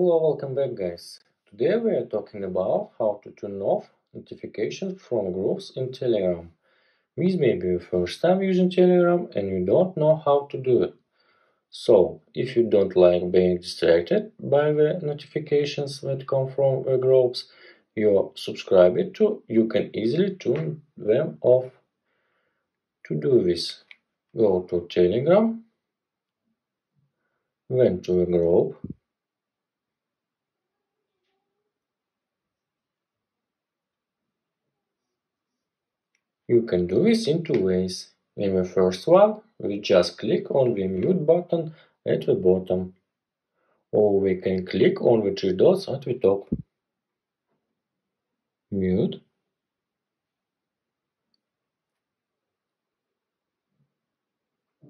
Hello, welcome back guys. Today we are talking about how to turn off notifications from groups in Telegram. This may be your first time using Telegram and you don't know how to do it. So, if you don't like being distracted by the notifications that come from the groups you're subscribed to, you can easily turn them off. To do this, go to Telegram, then to the group, You can do this in two ways. In the first one, we just click on the mute button at the bottom. Or we can click on the three dots at the top. Mute.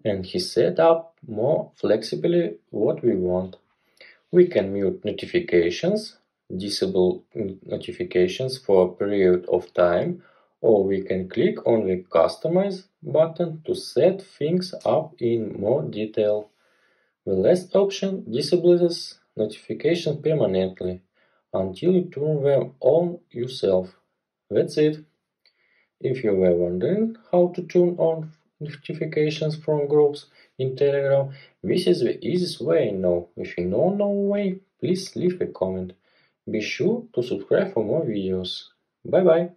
And he set up more flexibly what we want. We can mute notifications, disable notifications for a period of time or we can click on the Customize button to set things up in more detail. The last option disables notifications permanently until you turn them on yourself. That's it. If you were wondering how to turn on notifications from groups in Telegram, this is the easiest way now. If you know no way, please leave a comment. Be sure to subscribe for more videos. Bye bye.